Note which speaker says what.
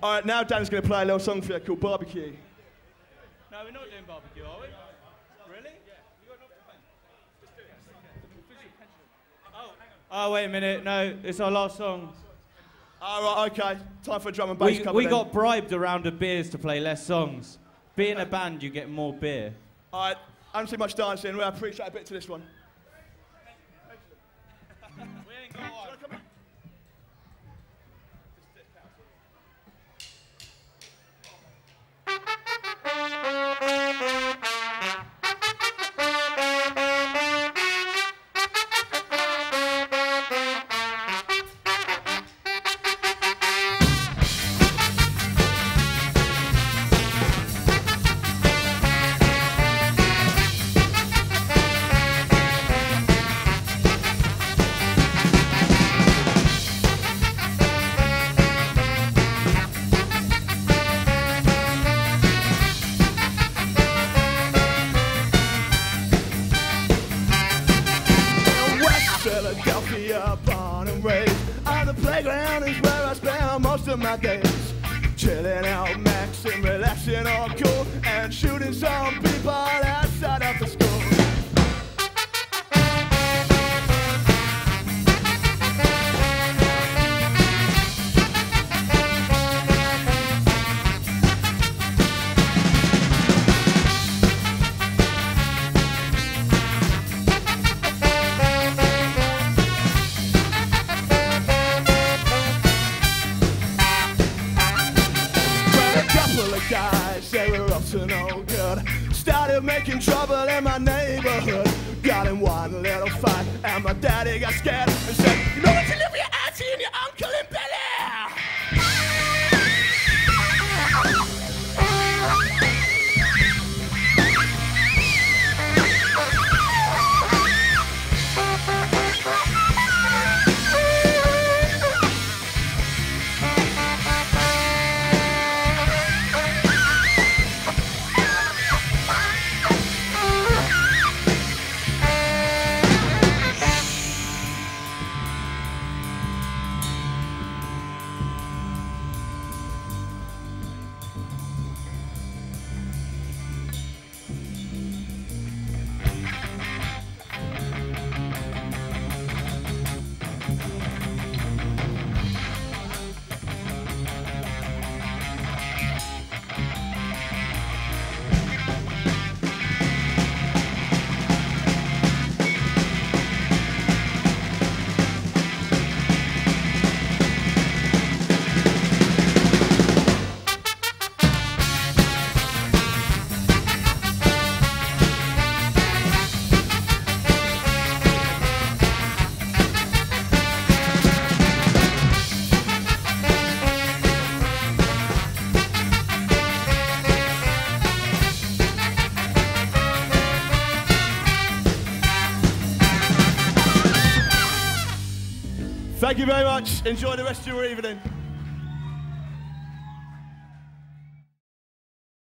Speaker 1: All right, now Dan's going to play a little song for you called Barbecue.
Speaker 2: No, we're not doing barbecue, are we? Really? Oh, oh, wait a minute. No, it's our last song.
Speaker 1: All right, okay. Time for a drum and bass
Speaker 2: We,
Speaker 1: cover
Speaker 2: we
Speaker 1: then.
Speaker 2: got bribed a round of beers to play less songs. Being a band, you get more beer.
Speaker 1: All right, I don't see much dancing. Well, I appreciate a bit to this one. Where I spend most of my days. Chilling out, maxing, relaxing, all cool, and shooting some people of guys, they were up to no oh, good. Started making trouble in my neighborhood. Got in one little fight, and my daddy got scared and said, Thank you very much. Enjoy the rest of your evening.